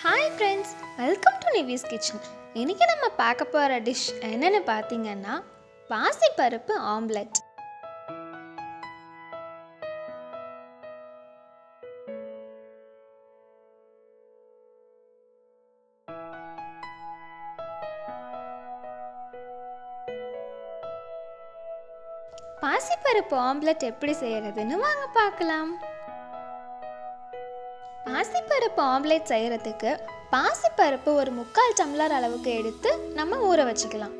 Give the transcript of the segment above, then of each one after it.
Hi friends welcome to Nivi's kitchen இன்றைக்கி நம்ம பார்க்க போகிற டிஷ் என்னென்னு பார்த்தீங்கன்னா பாசிப்பருப்பு ஆம்லெட் பாசிப்பருப்பு ஆம்லெட் எப்படி செய்கிறதுன்னு வாங்க பார்க்கலாம். பாசிப்பருப்பு ஆம்லேட் செய்கிறதுக்கு பாசிப்பருப்பு ஒரு முக்கால் டம்ளர் அளவுக்கு எடுத்து நம்ம ஊற வச்சுக்கலாம்.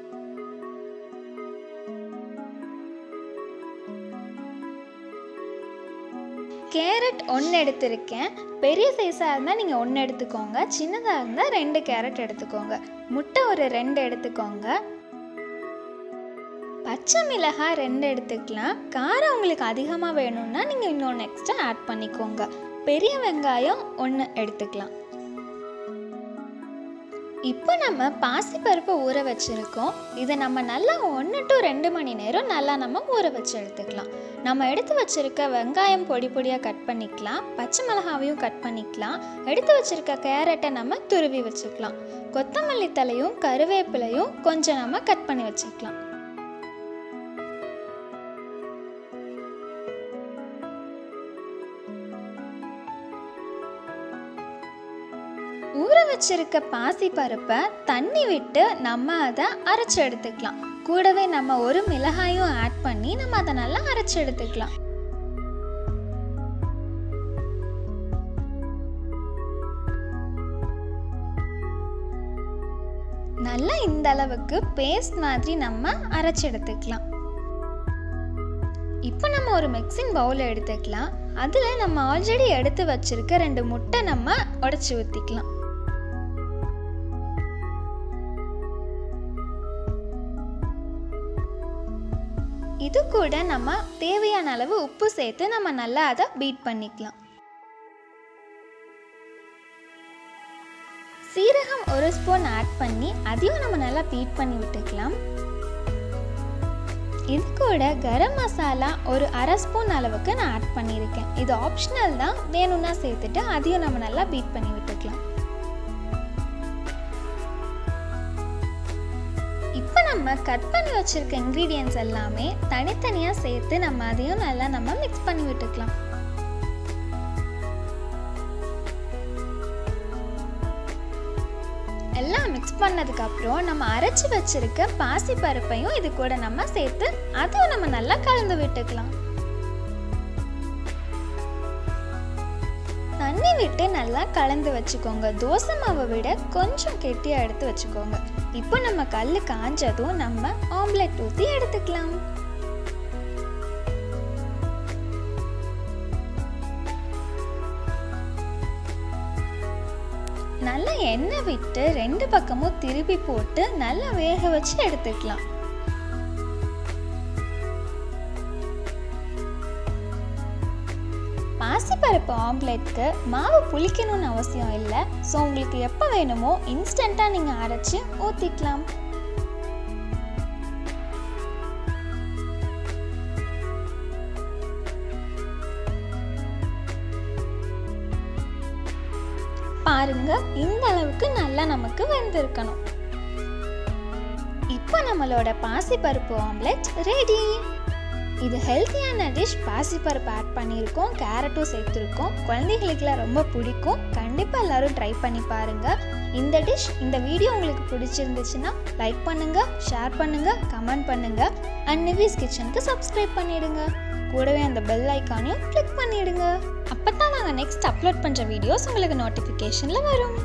கேரட் ஒன்று எடுத்திருக்கேன். பெரிய சைஸாக இருந்தால் நீங்கள் ஒன்று எடுத்துக்கோங்க. சின்னதாக இருந்தால் ரெண்டு கேரட் எடுத்துக்கோங்க. முட்டை ஒரு ரெண்டு எடுத்துக்கோங்க. பச்சை மிளகாய் ரெண்டு எடுத்துக்கலாம். காரம் உங்களுக்கு அதிகமாக வேணும்னா நீங்கள் இன்னொன்று எக்ஸ்ட்ரா ஆட் பண்ணிக்கோங்க. பெரிய வெங்காயம் ஒன்று எடுத்துக்கலாம். இப்போ நம்ம பாசிப்பருப்பை ஊற வச்சுருக்கோம். இதை நம்ம நல்லா ஒன்று டு ரெண்டு மணி நேரம் நல்லா நம்ம ஊற வச்சு எடுத்துக்கலாம். நம்ம எடுத்து வச்சுருக்க வெங்காயம் பொடி பொடியாக கட் பண்ணிக்கலாம். பச்சை மிளகாவையும் கட் பண்ணிக்கலாம். எடுத்து வச்சுருக்க கேரட்டை நம்ம துருவி வச்சுக்கலாம். கொத்தமல்லி தலையும் கருவேப்பிலையும் கொஞ்சம் நம்ம கட் பண்ணி வச்சுக்கலாம். ஊற வச்சிருக்க பாசி பருப்பை தண்ணி விட்டு நம்ம அதை அரைச்சி எடுத்துக்கலாம். கூடவே நம்ம ஒரு மிளகாயும் ஆட் பண்ணி நம்ம அதை நல்லா அரைச்சி எடுத்துக்கலாம். நல்லா இந்த அளவுக்கு பேஸ்ட் மாதிரி நம்ம அரைச்சி எடுத்துக்கலாம். இப்போ நம்ம ஒரு மிக்சிங் பவுல் எடுத்துக்கலாம். அதில் நம்ம ஆல்ரெடி எடுத்து வச்சிருக்க ரெண்டு முட்டை நம்ம உடச்சி ஊற்றிக்கலாம் இது கூட நம்ம தேவையான அளவு உப்பு சேர்த்து நம்ம நல்லா அதை பீட் பண்ணிக்கலாம். சீரகம் ஒரு ஸ்பூன் ஆட் பண்ணி அதையும் நம்ம நல்லா பீட் பண்ணி விட்டுக்கலாம். இது கூட கரம் மசாலா ஒரு அரை ஸ்பூன் அளவுக்கு நான் ஆட் பண்ணியிருக்கேன். இது ஆப்ஷனல் தான். வேணும்னா சேர்த்துட்டு அதையும் நம்ம நல்லா பீட் பண்ணி நம்ம கட் பண்ணி வச்சுருக்க இன்க்ரீடியன்ஸ் எல்லாமே தனித்தனியாக சேர்த்து நம்ம அதையும் நல்லா நம்ம மிக்ஸ் பண்ணி விட்டுக்கலாம். எல்லாம் மிக்ஸ் பண்ணதுக்கப்புறம் நம்ம அரைச்சி வச்சிருக்க பாசி பருப்பையும் இது கூட நம்ம சேர்த்து அதையும் நம்ம நல்லா கலந்து விட்டுக்கலாம். தண்ணி விட்டு நல்லா கலந்து வச்சுக்கோங்க. தோசை மாவை விட கொஞ்சம் கெட்டியாக எடுத்து வச்சுக்கோங்க. இப்போ நம்ம கல் காஞ்சதும் நம்ம ஆம்லெட் ஊற்றி எடுத்துக்கலாம். நல்லா எண்ணெய் விட்டு ரெண்டு பக்கமும் திருப்பி போட்டு நல்லா வேக வச்சு எடுத்துக்கலாம். பாசிப்பருப்பு ஆம்லெட்டுக்கு மாவு புளிக்கணும்னு அவசியம் இல்லை. ஸோ உங்களுக்கு எப்போ வேணுமோ இன்ஸ்டண்ட்டாக நீங்கள் அரைச்சி ஊற்றிக்கலாம் பாருங்க இந்த அளவுக்கு நல்லா நமக்கு வெந்திருக்கணும். இப்போ நம்மளோட பாசிப்பருப்பு ஆம்லெட் ரெடி. இது ஹெல்த்தியான டிஷ் பாசிப்பருப்பு ஆட் பண்ணியிருக்கோம் கேரட்டும் சேர்த்துருக்கோம். குழந்தைகளுக்குலாம் ரொம்ப பிடிக்கும். கண்டிப்பாக எல்லோரும் ட்ரை பண்ணி பாருங்கள் இந்த டிஷ் இந்த வீடியோ உங்களுக்கு பிடிச்சிருந்துச்சுன்னா லைக் பண்ணுங்கள் ஷேர் பண்ணுங்கள் கமெண்ட் பண்ணுங்கள் அண்ட் நிவிஸ் கிச்சனுக்கு சப்ஸ்கிரைப் பண்ணிவிடுங்க கூடவே அந்த பெல் ஐக்கானையும் கிளிக் பண்ணிவிடுங்க அப்போ தான் நாங்கள் நெக்ஸ்ட் அப்லோட் பண்ணுற வீடியோஸ் உங்களுக்கு நோட்டிஃபிகேஷனில் வரும்.